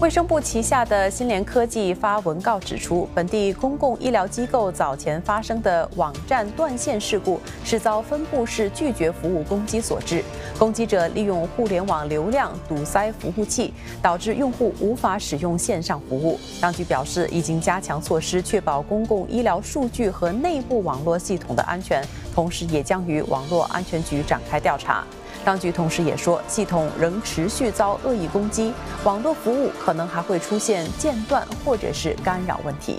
卫生部旗下的新联科技发文告指出，本地公共医疗机构早前发生的网站断线事故是遭分布式拒绝服务攻击所致。攻击者利用互联网流量堵塞服务器，导致用户无法使用线上服务。当局表示，已经加强措施，确保公共医疗数据和内部网络系统的安全，同时也将与网络安全局展开调查。当局同时也说，系统仍持续遭恶意攻击，网络服务可能还会出现间断或者是干扰问题。